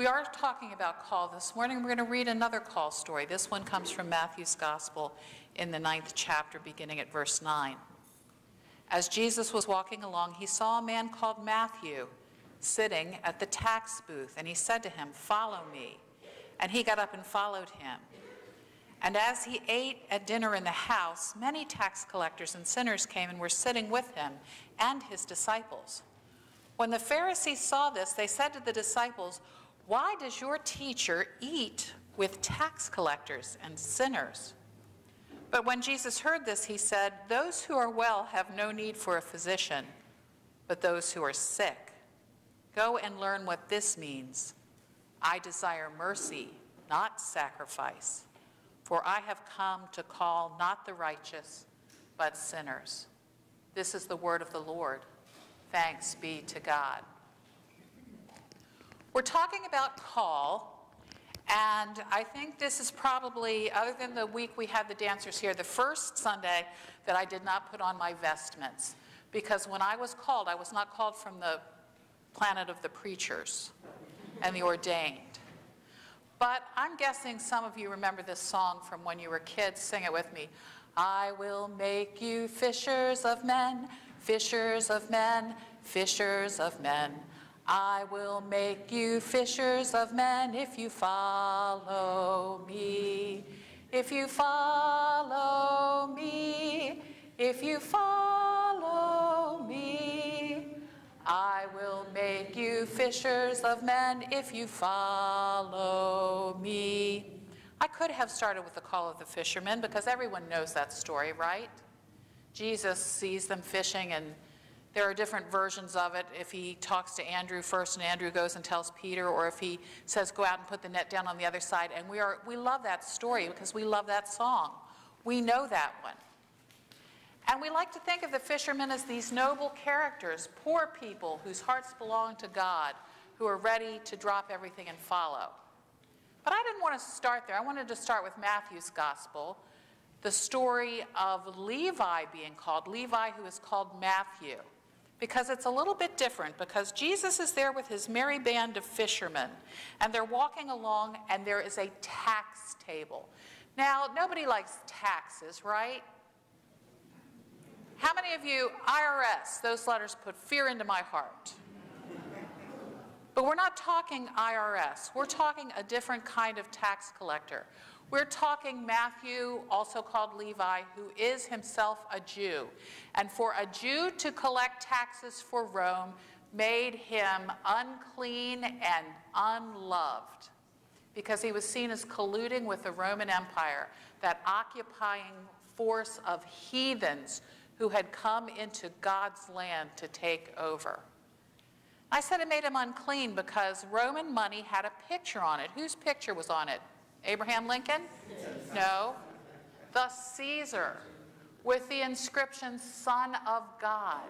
We are talking about call this morning. We're going to read another call story. This one comes from Matthew's Gospel in the ninth chapter, beginning at verse 9. As Jesus was walking along, he saw a man called Matthew sitting at the tax booth, and he said to him, Follow me. And he got up and followed him. And as he ate at dinner in the house, many tax collectors and sinners came and were sitting with him and his disciples. When the Pharisees saw this, they said to the disciples, Why does your teacher eat with tax collectors and sinners? But when Jesus heard this, he said, Those who are well have no need for a physician, but those who are sick. Go and learn what this means. I desire mercy, not sacrifice, for I have come to call not the righteous, but sinners. This is the word of the Lord. Thanks be to God. We're talking about call, and I think this is probably, other than the week we had the dancers here, the first Sunday that I did not put on my vestments. Because when I was called, I was not called from the planet of the preachers and the ordained. But I'm guessing some of you remember this song from when you were kids. Sing it with me. I will make you fishers of men, fishers of men, fishers of men. I will make you fishers of men if you follow me. If you follow me, if you follow me, I will make you fishers of men if you follow me. I could have started with the call of the fishermen because everyone knows that story, right? Jesus sees them fishing, and there are different versions of it. If he talks to Andrew first, and Andrew goes and tells Peter, or if he says, Go out and put the net down on the other side. And we, are, we love that story because we love that song. We know that one. And we like to think of the fishermen as these noble characters, poor people whose hearts belong to God, who are ready to drop everything and follow. But I didn't want to start there. I wanted to start with Matthew's gospel, the story of Levi being called, Levi who is called Matthew, because it's a little bit different, because Jesus is there with his merry band of fishermen, and they're walking along, and there is a tax table. Now, nobody likes taxes, right? How many of you, IRS, those letters put fear into my heart? But we're not talking IRS. We're talking a different kind of tax collector. We're talking Matthew, also called Levi, who is himself a Jew. And for a Jew to collect taxes for Rome made him unclean and unloved because he was seen as colluding with the Roman Empire, that occupying force of heathens who had come into God's land to take over. I said it made him unclean because Roman money had a picture on it. Whose picture was on it? Abraham Lincoln? Yes. No. The Caesar with the inscription Son of God.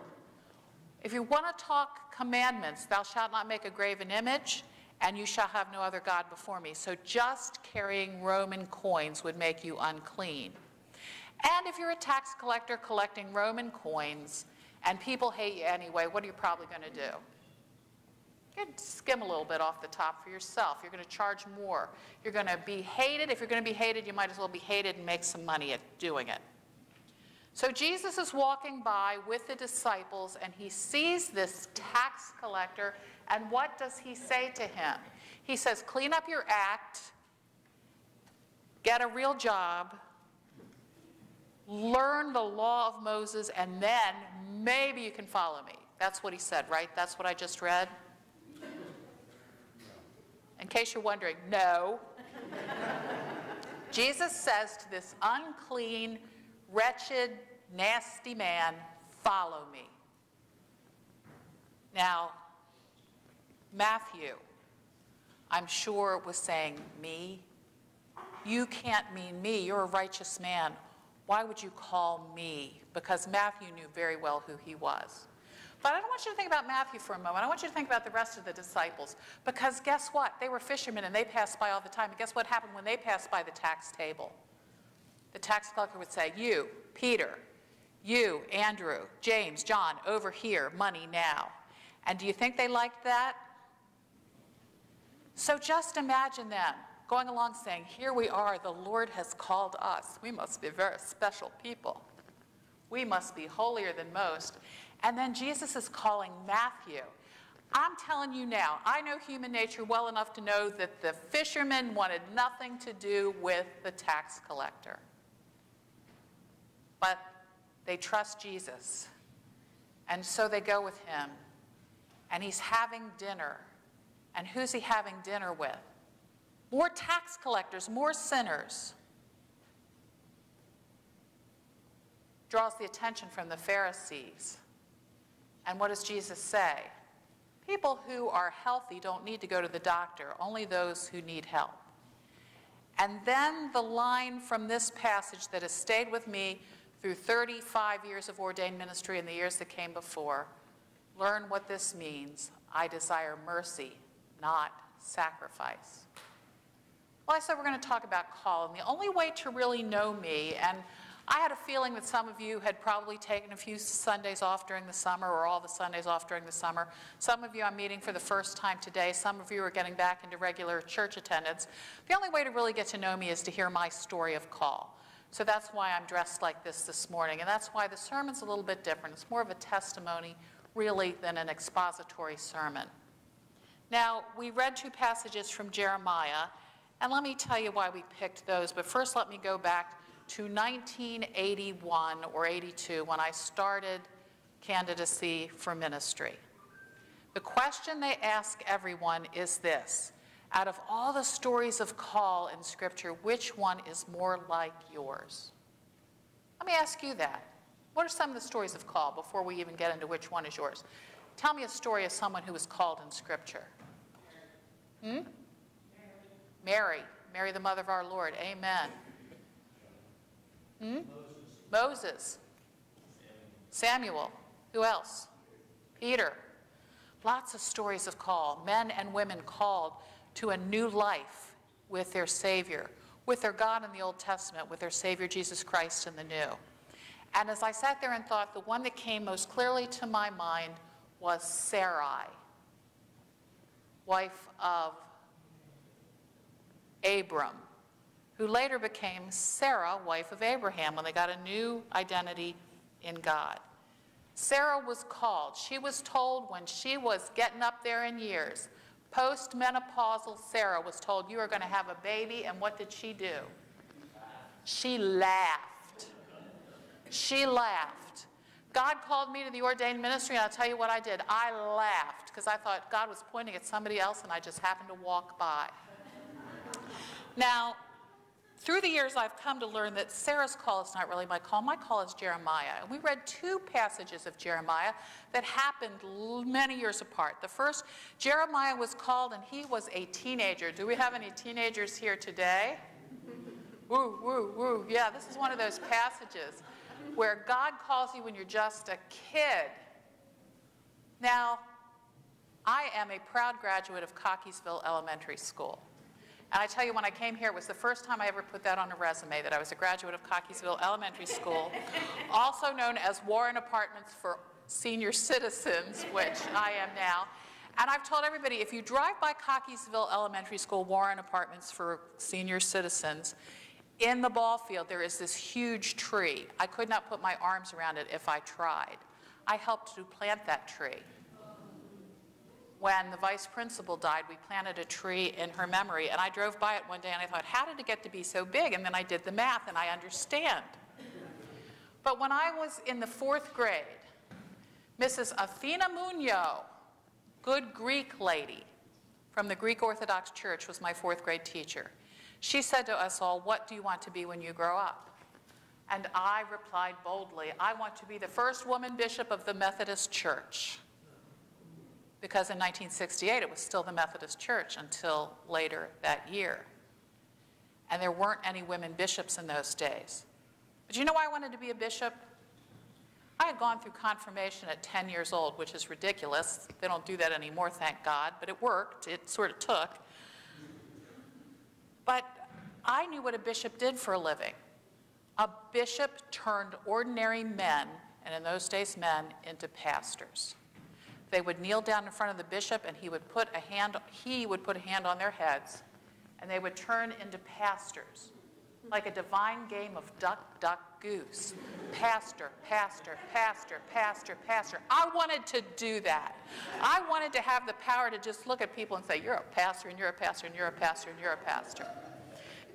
If you want to talk commandments, thou shalt not make a graven image, and you shall have no other God before me. So just carrying Roman coins would make you unclean. And if you're a tax collector collecting Roman coins and people hate you anyway, what are you probably going to do? You skim a little bit off the top for yourself. You're going to charge more. You're going to be hated. If you're going to be hated, you might as well be hated and make some money at doing it. So Jesus is walking by with the disciples and he sees this tax collector. And what does he say to him? He says, Clean up your act, get a real job, learn the law of Moses, and then maybe you can follow me. That's what he said, right? That's what I just read. In case you're wondering, no. Jesus says to this unclean, wretched, nasty man, Follow me. Now, Matthew, I'm sure, was saying, Me? You can't mean me. You're a righteous man. Why would you call me? Because Matthew knew very well who he was. But I don't want you to think about Matthew for a moment. I want you to think about the rest of the disciples. Because guess what? They were fishermen and they passed by all the time. And guess what happened when they passed by the tax table? The tax collector would say, You, Peter, you, Andrew, James, John, over here, money now. And do you think they liked that? So just imagine them going along saying, Here we are, the Lord has called us. We must be very special people. We must be holier than most. And then Jesus is calling Matthew. I'm telling you now, I know human nature well enough to know that the fishermen wanted nothing to do with the tax collector. But they trust Jesus. And so they go with him. And he's having dinner. And who's he having dinner with? More tax collectors, more sinners. Draws the attention from the Pharisees. And what does Jesus say? People who are healthy don't need to go to the doctor, only those who need help. And then the line from this passage that has stayed with me through 35 years of ordained ministry and the years that came before learn what this means. I desire mercy, not sacrifice. Well, I said we're going to talk about call, and the only way to really know me, and I had a feeling that some of you had probably taken a few Sundays off during the summer or all the Sundays off during the summer. Some of you I'm meeting for the first time today. Some of you are getting back into regular church attendance. The only way to really get to know me is to hear my story of call. So that's why I'm dressed like this this morning. And that's why the sermon's a little bit different. It's more of a testimony, really, than an expository sermon. Now, we read two passages from Jeremiah, and let me tell you why we picked those. But first, let me go back to 1981 or 82 when I started candidacy for ministry. The question they ask everyone is this out of all the stories of call in Scripture, which one is more like yours? Let me ask you that. What are some of the stories of call before we even get into which one is yours? Tell me a story of someone who was called in Scripture. Hmm? Mary. Mary, the mother of our Lord. Amen. Hmm? Moses. Moses. Samuel. Who else? Peter. Lots of stories of call. Men and women called to a new life with their Savior, with their God in the Old Testament, with their Savior Jesus Christ in the New. And as I sat there and thought, the one that came most clearly to my mind was Sarai, wife of Abram who later became Sarah, wife of Abraham, when they got a new identity in God. Sarah was called. She was told when she was getting up there in years, postmenopausal Sarah was told, You are going to have a baby. And what did she do? She laughed. She laughed. God called me to the ordained ministry, and I'll tell you what I did. I laughed because I thought God was pointing at somebody else, and I just happened to walk by. Now, through the years, I've come to learn that Sarah's call is not really my call. My call is Jeremiah. And we read two passages of Jeremiah that happened many years apart. The first, Jeremiah was called and he was a teenager. Do we have any teenagers here today? woo, woo, woo. Yeah, this is one of those passages where God calls you when you're just a kid. Now, I am a proud graduate of Cockeysville Elementary School. And I tell you, when I came here, it was the first time I ever put that on a resume that I was a graduate of Cockeysville Elementary School, also known as Warren Apartments for Senior Citizens, which I am now. And I've told everybody if you drive by Cockeysville Elementary School, Warren Apartments for Senior Citizens, in the ball field there is this huge tree. I could not put my arms around it if I tried. I helped to plant that tree when the vice principal died, we planted a tree in her memory. And I drove by it one day and I thought, how did it get to be so big? And then I did the math and I understand. But when I was in the fourth grade, Mrs. Athena Munyo, good Greek lady from the Greek Orthodox Church, was my fourth grade teacher. She said to us all, What do you want to be when you grow up? And I replied boldly, I want to be the first woman bishop of the Methodist Church because in 1968 it was still the Methodist Church until later that year. And there weren't any women bishops in those days. But you know why I wanted to be a bishop? I had gone through confirmation at 10 years old, which is ridiculous. They don't do that anymore, thank God, but it worked. It sort of took. But I knew what a bishop did for a living. A bishop turned ordinary men, and in those days men, into pastors. They would kneel down in front of the bishop and he would put a hand, he would put a hand on their heads and they would turn into pastors, like a divine game of duck, duck, goose. Pastor, pastor, pastor, pastor, pastor. I wanted to do that. I wanted to have the power to just look at people and say, You're a pastor, and you're a pastor, and you're a pastor, and you're a pastor.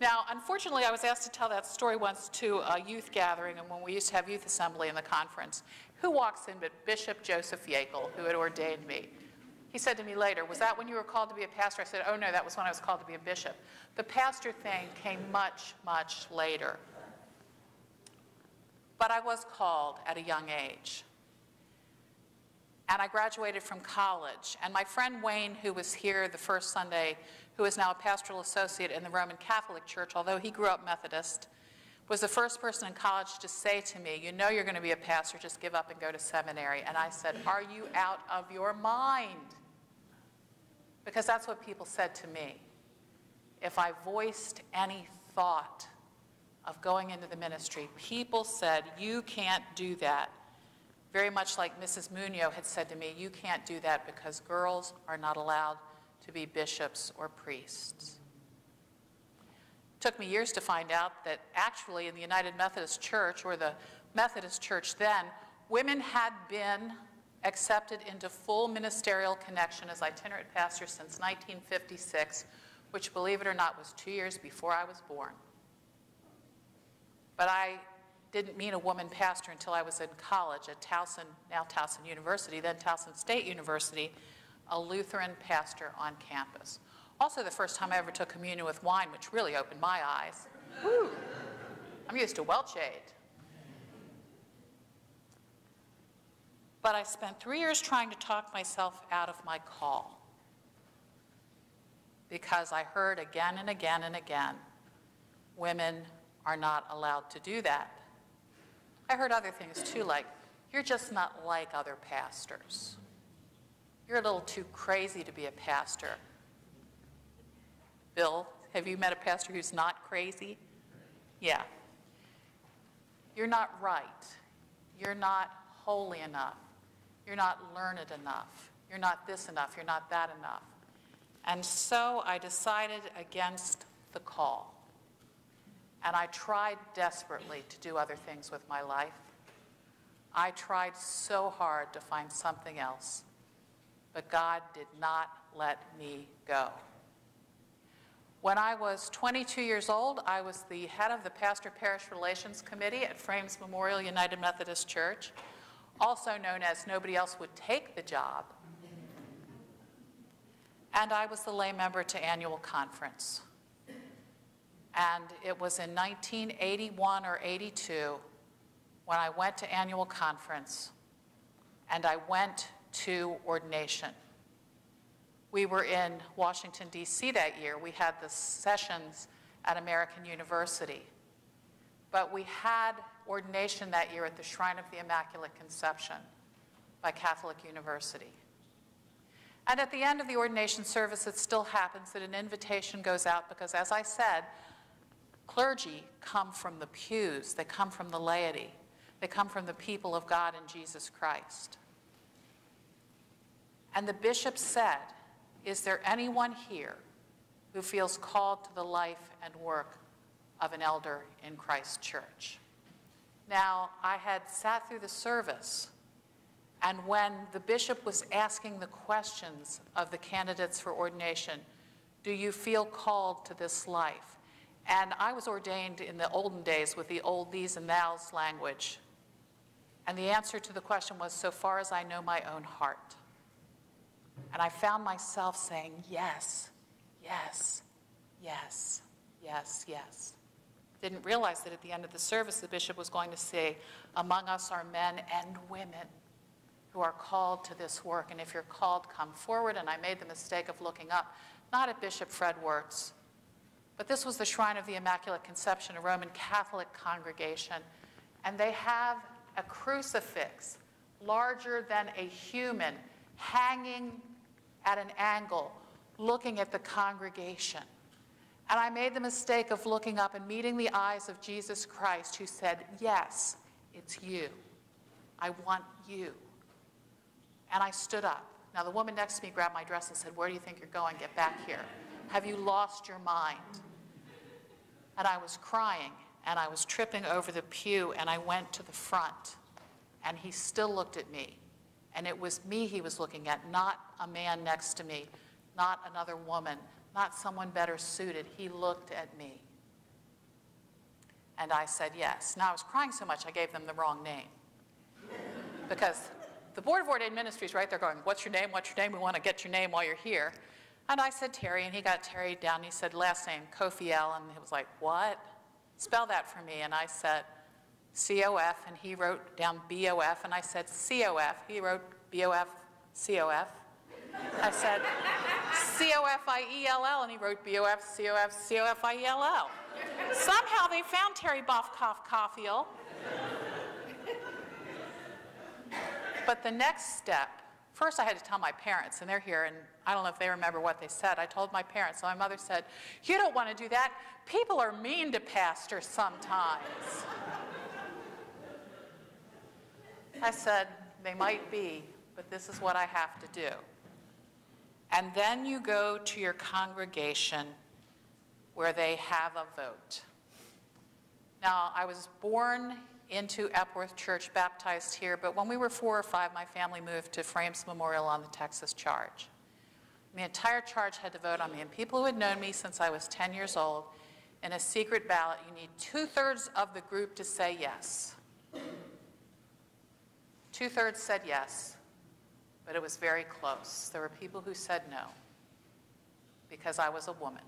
Now, unfortunately, I was asked to tell that story once to a youth gathering, and when we used to have youth assembly in the conference. Who walks in but Bishop Joseph Yeakel, who had ordained me? He said to me later, Was that when you were called to be a pastor? I said, Oh, no, that was when I was called to be a bishop. The pastor thing came much, much later. But I was called at a young age. And I graduated from college. And my friend Wayne, who was here the first Sunday, who is now a pastoral associate in the Roman Catholic Church, although he grew up Methodist, was the first person in college to say to me, You know you're going to be a pastor, just give up and go to seminary. And I said, Are you out of your mind? Because that's what people said to me. If I voiced any thought of going into the ministry, people said, You can't do that. Very much like Mrs. Munoz had said to me, You can't do that because girls are not allowed to be bishops or priests. Took me years to find out that actually in the United Methodist Church, or the Methodist Church then, women had been accepted into full ministerial connection as itinerant pastors since 1956, which, believe it or not, was two years before I was born. But I didn't meet a woman pastor until I was in college at Towson, now Towson University, then Towson State University, a Lutheran pastor on campus. Also, the first time I ever took communion with wine, which really opened my eyes. Woo. I'm used to Welch Aid. But I spent three years trying to talk myself out of my call because I heard again and again and again women are not allowed to do that. I heard other things too, like, you're just not like other pastors. You're a little too crazy to be a pastor. Bill, have you met a pastor who's not crazy? Yeah. You're not right. You're not holy enough. You're not learned enough. You're not this enough. You're not that enough. And so I decided against the call. And I tried desperately to do other things with my life. I tried so hard to find something else, but God did not let me go. When I was 22 years old, I was the head of the Pastor Parish Relations Committee at Frames Memorial United Methodist Church, also known as Nobody Else Would Take the Job. And I was the lay member to annual conference. And it was in 1981 or 82 when I went to annual conference and I went to ordination. We were in Washington, D.C. that year. We had the sessions at American University. But we had ordination that year at the Shrine of the Immaculate Conception by Catholic University. And at the end of the ordination service, it still happens that an invitation goes out because, as I said, clergy come from the pews, they come from the laity, they come from the people of God in Jesus Christ. And the bishop said, Is there anyone here who feels called to the life and work of an elder in Christ Church? Now, I had sat through the service and when the bishop was asking the questions of the candidates for ordination, do you feel called to this life? And I was ordained in the olden days with the old these and thous language. And the answer to the question was, so far as I know my own heart. And I found myself saying, yes, yes, yes, yes, yes. Didn't realize that at the end of the service, the bishop was going to say, among us are men and women who are called to this work. And if you're called, come forward. And I made the mistake of looking up, not at Bishop Fred Wertz, but this was the Shrine of the Immaculate Conception, a Roman Catholic congregation. And they have a crucifix larger than a human hanging at an angle, looking at the congregation. And I made the mistake of looking up and meeting the eyes of Jesus Christ, who said, Yes, it's you. I want you. And I stood up. Now, the woman next to me grabbed my dress and said, Where do you think you're going? Get back here. Have you lost your mind? And I was crying and I was tripping over the pew and I went to the front. And he still looked at me. And it was me he was looking at, not a man next to me, not another woman, not someone better suited. He looked at me. And I said yes. Now I was crying so much I gave them the wrong name. Because the Board of Ordained Ministries right there going, What's your name? What's your name? We want to get your name while you're here. And I said Terri, and he got Terri down. And he said, Last name, Cofiell. And he was like, What? Spell that for me. And I said, C O F. And he wrote down B O F. And I said, C O F. He wrote B O F, C O F. I said, C O F I E L L. And he wrote BOF, COF, B O F, C O F, C O F I E L L. Somehow they found Terry Boffkoff Coffiel. But the next step, first I had to tell my parents, and they're here, and I don't know if they remember what they said. I told my parents, so my mother said, You don't want to do that. People are mean to pastors sometimes. I said, They might be, but this is what I have to do. And then you go to your congregation where they have a vote. Now, I was born into Epworth Church, baptized here, but when we were four or five, my family moved to Frames Memorial on the Texas Charge. The entire charge had to vote on me, and people who had known me since I was 10 years old, in a secret ballot, you need two thirds of the group to say yes. Two thirds said yes, but it was very close. There were people who said no because I was a woman.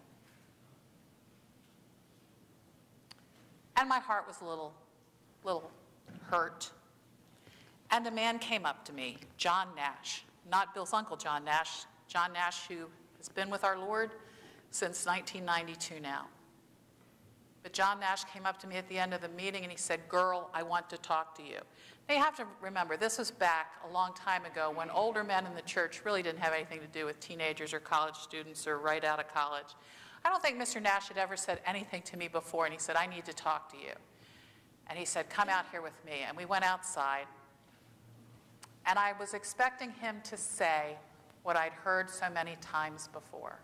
And my heart was a little, little hurt. And a man came up to me, John Nash, not Bill's uncle John Nash, John Nash, who has been with our Lord since 1992 now. But John Nash came up to me at the end of the meeting and he said, Girl, I want to talk to you. Now you have to remember, this was back a long time ago when older men in the church really didn't have anything to do with teenagers or college students or right out of college. I don't think Mr. Nash had ever said anything to me before, and he said, I need to talk to you. And he said, Come out here with me. And we went outside. And I was expecting him to say what I'd heard so many times before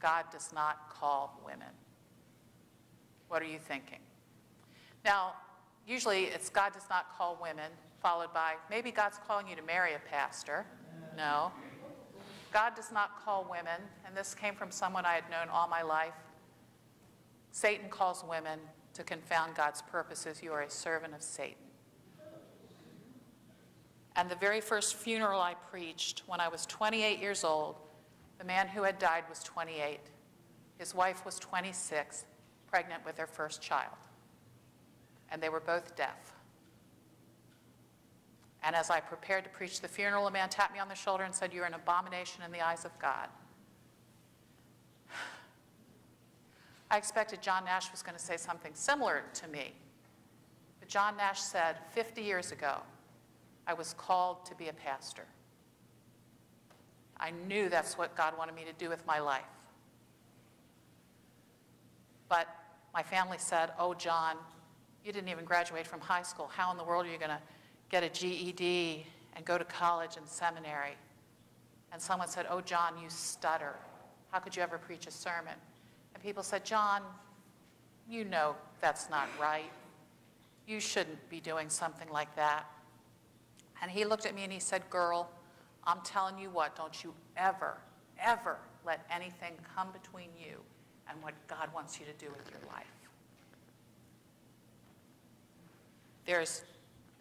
God does not call women. What are you thinking? Now, usually it's God does not call women, followed by maybe God's calling you to marry a pastor. No. God does not call women, and this came from someone I had known all my life. Satan calls women to confound God's purposes. You are a servant of Satan. And the very first funeral I preached when I was 28 years old, the man who had died was 28. His wife was 26, pregnant with their first child. And they were both deaf. And as I prepared to preach the funeral, a man tapped me on the shoulder and said, You're an abomination in the eyes of God. I expected John Nash was going to say something similar to me. But John Nash said, 50 years ago, I was called to be a pastor. I knew that's what God wanted me to do with my life. But my family said, Oh, John, you didn't even graduate from high school. How in the world are you going to get a GED and go to college and seminary. And someone said, Oh, John, you stutter. How could you ever preach a sermon? And people said, John, you know that's not right. You shouldn't be doing something like that. And he looked at me and he said, Girl, I'm telling you what, don't you ever, ever let anything come between you and what God wants you to do with your life. There's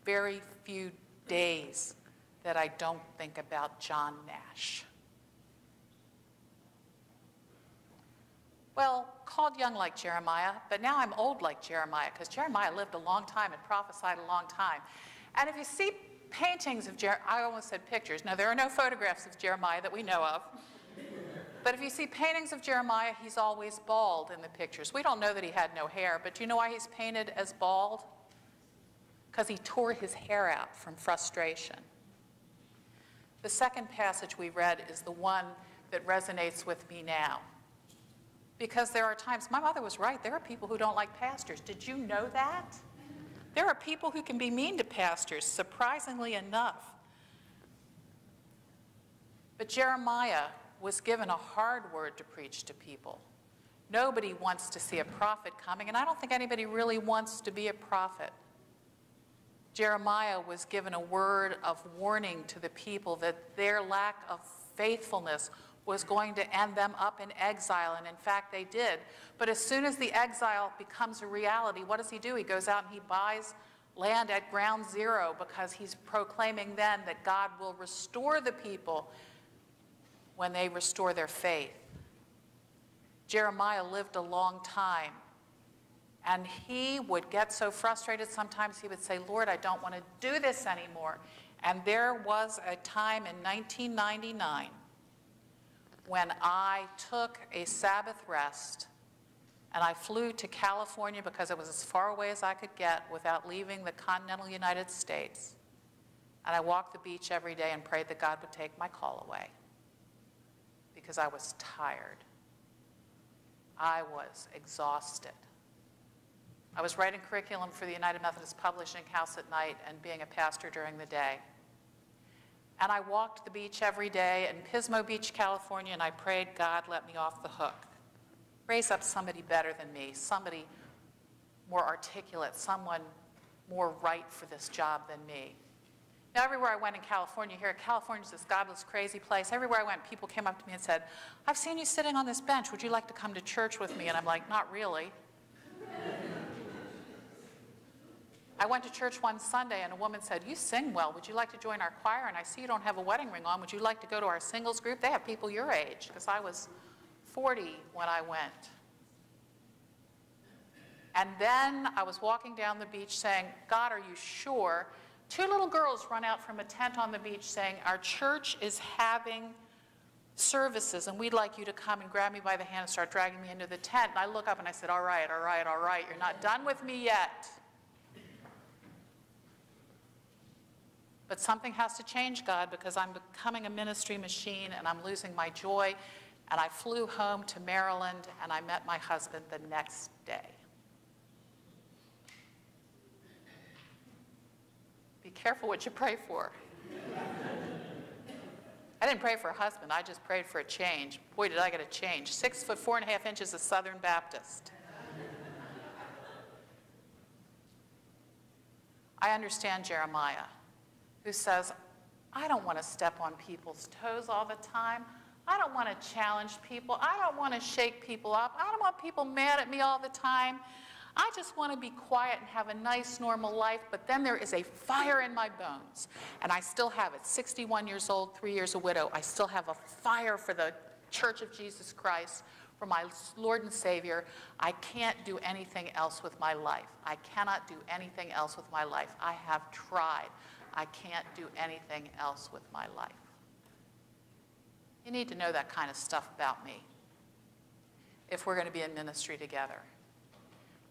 very few days that I don't think about John Nash. Well, called young like Jeremiah, but now I'm old like Jeremiah because Jeremiah lived a long time and prophesied a long time. And if you see paintings of Jeremiah, I almost said pictures. Now, there are no photographs of Jeremiah that we know of. But if you see paintings of Jeremiah, he's always bald in the pictures. We don't know that he had no hair, but do you know why he's painted as bald? Because he tore his hair out from frustration. The second passage we read is the one that resonates with me now. Because there are times, my mother was right, there are people who don't like pastors. Did you know that? There are people who can be mean to pastors, surprisingly enough. But Jeremiah was given a hard word to preach to people. Nobody wants to see a prophet coming, and I don't think anybody really wants to be a prophet. Jeremiah was given a word of warning to the people that their lack of faithfulness was going to end them up in exile, and in fact they did. But as soon as the exile becomes a reality, what does he do? He goes out and he buys land at ground zero because he's proclaiming then that God will restore the people when they restore their faith. Jeremiah lived a long time. And he would get so frustrated sometimes he would say, Lord, I don't want to do this anymore. And there was a time in 1999 when I took a Sabbath rest and I flew to California because it was as far away as I could get without leaving the continental United States. And I walked the beach every day and prayed that God would take my call away because I was tired. I was exhausted. I was writing curriculum for the United Methodist Publishing House at night and being a pastor during the day. And I walked the beach every day in Pismo Beach, California, and I prayed, God, let me off the hook. Raise up somebody better than me, somebody more articulate, someone more right for this job than me. Now, everywhere I went in California, here, California's this godless, crazy place. Everywhere I went, people came up to me and said, I've seen you sitting on this bench. Would you like to come to church with me? And I'm like, not really. I went to church one Sunday and a woman said, You sing well. Would you like to join our choir? And I see you don't have a wedding ring on. Would you like to go to our singles group? They have people your age, because I was 40 when I went. And then I was walking down the beach saying, God, are you sure? Two little girls run out from a tent on the beach saying, Our church is having services and we'd like you to come and grab me by the hand and start dragging me into the tent. And I look up and I said, All right, all right, all right, you're not done with me yet. But something has to change, God, because I'm becoming a ministry machine and I'm losing my joy. And I flew home to Maryland and I met my husband the next day. Be careful what you pray for. I didn't pray for a husband, I just prayed for a change. Boy, did I get a change. Six foot four and a half inches of Southern Baptist. I understand Jeremiah who says, I don't want to step on people's toes all the time. I don't want to challenge people. I don't want to shake people up. I don't want people mad at me all the time. I just want to be quiet and have a nice, normal life, but then there is a fire in my bones. And I still have it. 61 years old, three years a widow. I still have a fire for the Church of Jesus Christ, for my Lord and Savior. I can't do anything else with my life. I cannot do anything else with my life. I have tried. I can't do anything else with my life. You need to know that kind of stuff about me if we're going to be in ministry together.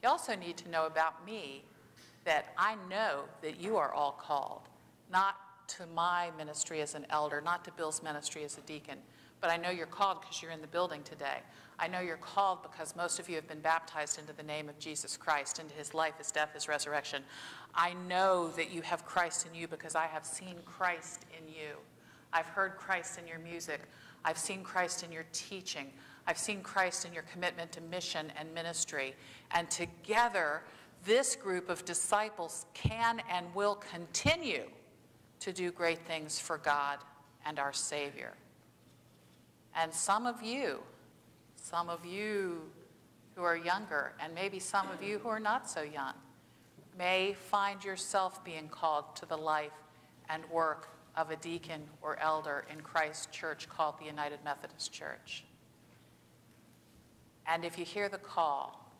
You also need to know about me that I know that you are all called, not to my ministry as an elder, not to Bill's ministry as a deacon, but I know you're called because you're in the building today. I know you're called because most of you have been baptized into the name of Jesus Christ, into his life, his death, his resurrection. I know that you have Christ in you because I have seen Christ in you. I've heard Christ in your music. I've seen Christ in your teaching. I've seen Christ in your commitment to mission and ministry. And together, this group of disciples can and will continue to do great things for God and our Savior. And some of you, some of you who are younger, and maybe some of you who are not so young, may find yourself being called to the life and work of a deacon or elder in Christ's church called the United Methodist Church. And if you hear the call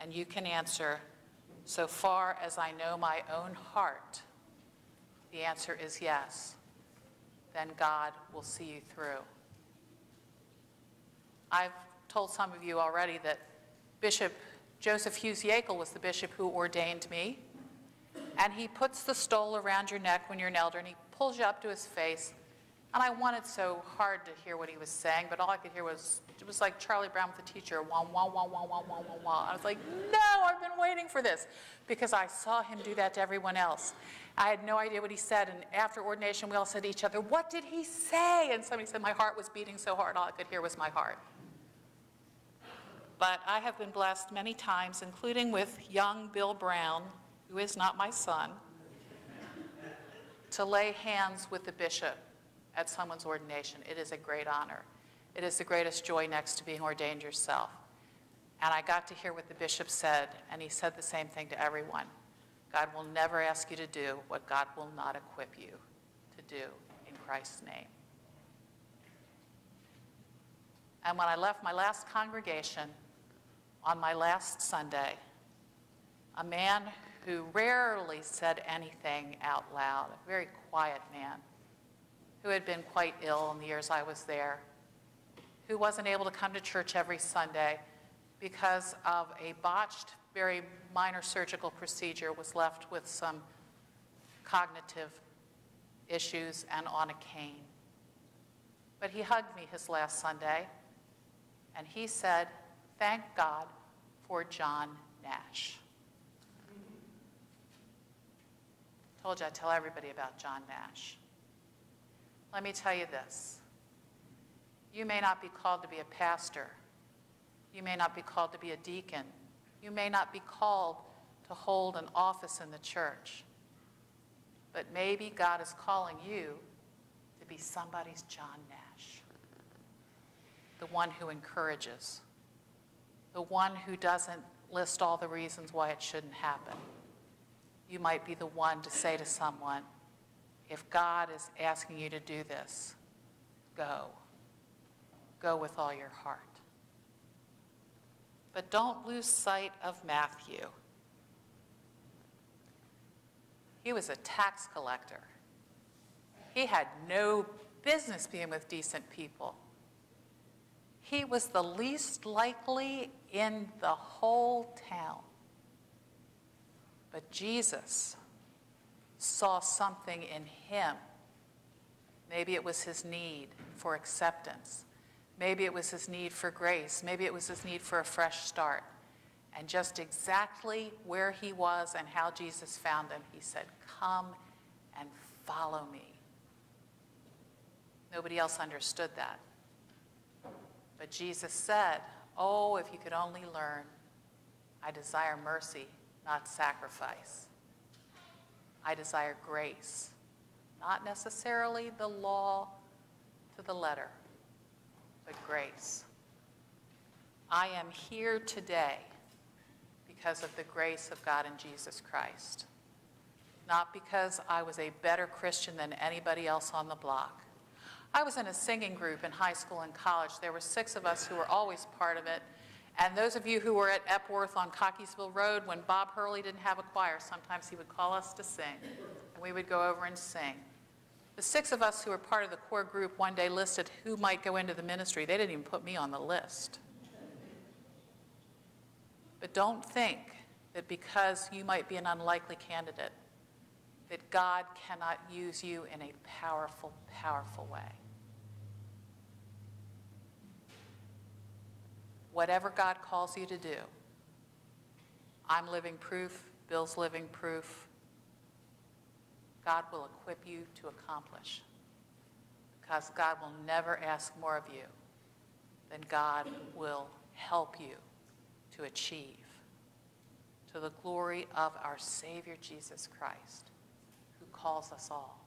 and you can answer, so far as I know my own heart, the answer is yes, then God will see you through. I've told some of you already that Bishop Joseph Hughes Yeakel was the bishop who ordained me. And he puts the stole around your neck when you're an elder and he pulls you up to his face. And I wanted so hard to hear what he was saying, but all I could hear was It was like Charlie Brown with the teacher, wah, wah, wah, wah, wah, wah, wah, wah. I was like, no, I've been waiting for this because I saw him do that to everyone else. I had no idea what he said, and after ordination, we all said to each other, what did he say? And somebody said, my heart was beating so hard, all I could hear was my heart. But I have been blessed many times, including with young Bill Brown, who is not my son, to lay hands with the bishop at someone's ordination. It is a great honor. It is the greatest joy next to being ordained yourself. And I got to hear what the bishop said, and he said the same thing to everyone. God will never ask you to do what God will not equip you to do in Christ's name. And when I left my last congregation on my last Sunday, a man who rarely said anything out loud, a very quiet man, who had been quite ill in the years I was there, who wasn't able to come to church every Sunday because of a botched, very minor surgical procedure, was left with some cognitive issues and on a cane. But he hugged me his last Sunday, and he said, Thank God for John Nash. Told you I'd tell everybody about John Nash. Let me tell you this. You may not be called to be a pastor. You may not be called to be a deacon. You may not be called to hold an office in the church. But maybe God is calling you to be somebody's John Nash. The one who encourages. The one who doesn't list all the reasons why it shouldn't happen. You might be the one to say to someone, if God is asking you to do this, go. Go with all your heart. But don't lose sight of Matthew. He was a tax collector. He had no business being with decent people. He was the least likely in the whole town. But Jesus saw something in him. Maybe it was his need for acceptance. Maybe it was his need for grace. Maybe it was his need for a fresh start. And just exactly where he was and how Jesus found him, he said, Come and follow me. Nobody else understood that. But Jesus said, Oh, if you could only learn, I desire mercy, not sacrifice. I desire grace, not necessarily the law to the letter, but grace. I am here today because of the grace of God in Jesus Christ, not because I was a better Christian than anybody else on the block. I was in a singing group in high school and college. There were six of us who were always part of it. And those of you who were at Epworth on Cockeysville Road, when Bob Hurley didn't have a choir, sometimes he would call us to sing and we would go over and sing. The six of us who were part of the core group one day listed who might go into the ministry. They didn't even put me on the list. But don't think that because you might be an unlikely candidate, that God cannot use you in a powerful, powerful way. Whatever God calls you to do, I'm living proof, Bill's living proof, God will equip you to accomplish. Because God will never ask more of you than God will help you to achieve. To the glory of our Savior Jesus Christ, who calls us all